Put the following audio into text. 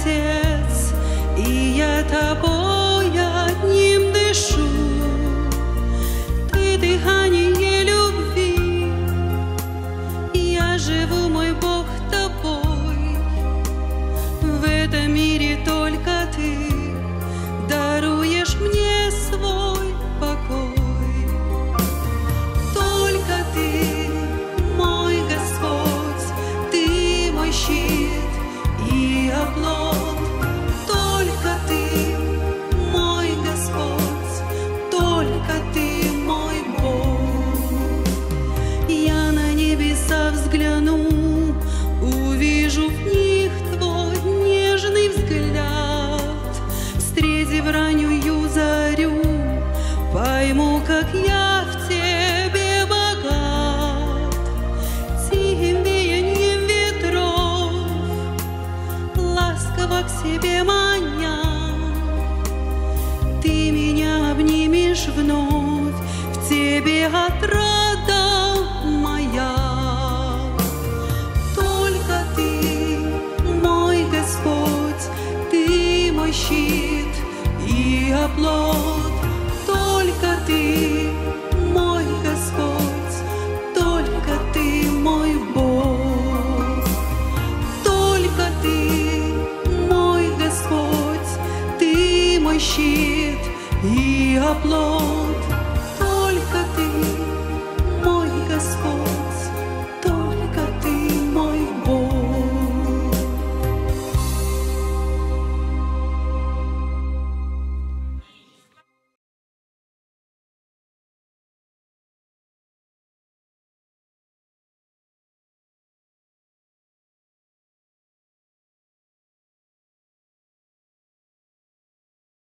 Отец, и я Тобой одним дышу. Ты дыхание пойму, как я в Тебе богат. Тихим веяньем ветров, ласково к себе маня, ты меня обнимешь вновь, в тебе отрада моя. Только ты, мой Господь, ты мой щит и оплот. щит и оплот, только ты, мой Господь.